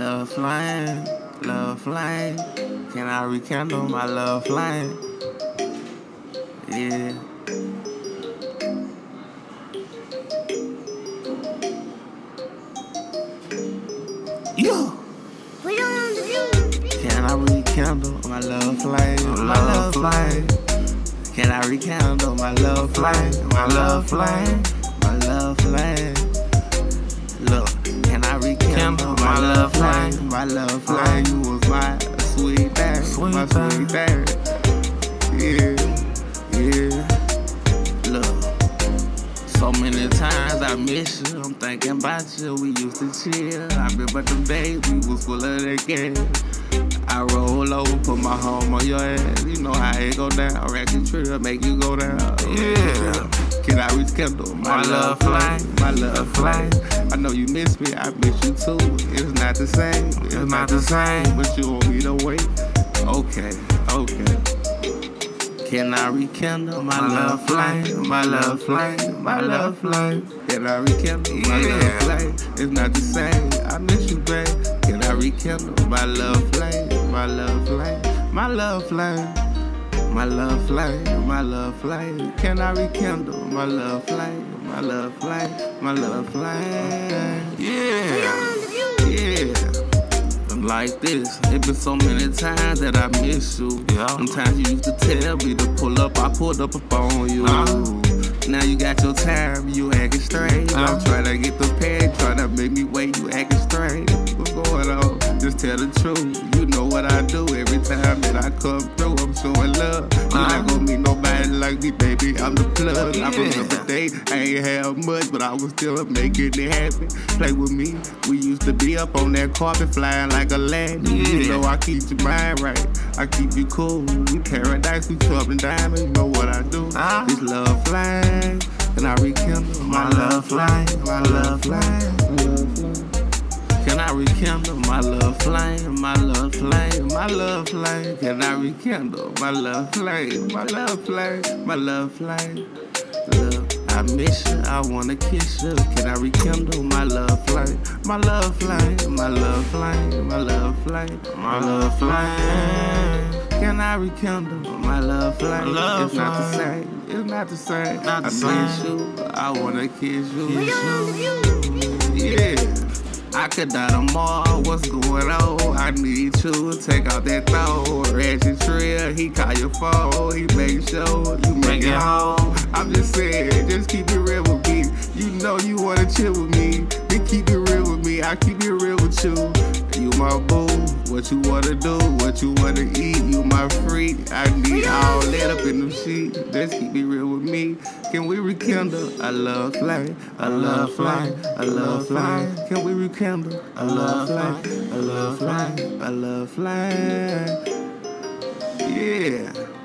love flame, love flame. Can I rekindle my love flame? Yeah. Yo. Can I rekindle my love flame, my love flame? Can I rekindle my love flame, my love flame, my love flame? My love flame? You was my sweet berry, my sweet berry. Yeah, yeah. Look, so many times I miss you. I'm thinking about you. We used to chill. I remember the days we was full of that gas. I roll over, put my home on your ass. You know how it go down. Ratchet Trill, make you go down. Yeah. Can I rekindle my, My love flame, My love flame. I know you miss me. I miss you too. It's not the same. It's, not the same. But you want me to wait. Okay, okay. Can I rekindle my, My love flame? My love flame, my love flame. Can I rekindle my Yeah. love flame? It's not the same. I miss you, babe. Can I rekindle my love flame? My love flame, my love flame. My love flame, my love flame. Can I rekindle my love flame? My love flame, my love flame. Yeah. Yeah. I'm like this. It been so many times that I miss you. Yeah. Sometimes you used to tell me to pull up, I pulled up upon you. Uh. Now you got your time, you acting strange. I'm Uh. trying to get the pay, trying to make me baby. I'm the plug. I Yeah. remember days I ain't have much, but I was still making it happen. Play with me. We used to be up on that carpet flying like Aladdin. You know I keep your mind right. I keep you cool. We paradise, we trouble diamonds. You know what I do? Uh. This love flame. And I rekindle my. My love flame. My love flame. Can I rekindle my love flame, my love flame, my love flame? Can I rekindle my love flame, my love flame, my love flame? Love, I miss you, I wanna kiss you. Can I rekindle my love flame, my love flame, my love flame, my love flame, my love flame? Can I rekindle my love flame? love it's not the same. It's not the same. Not the I miss you. I wanna kiss you. Kiss Yeah. I could die tomorrow. What's going on? I need you. Take out that thought. Ratchet Trill. He call your phone. He make sure you make it home. I'm just saying, just keep it real with me. You know you wanna chill with me. Then keep it real with me. I keep it real with you. My boo. What you wanna do? What you wanna eat? You my freak. I need all that up in them sheets. Just keep it real with me. Can we rekindle? I love flying. I love flying. I love flying. Can we rekindle? I love flying. I love flying. I love. Yeah. Yeah.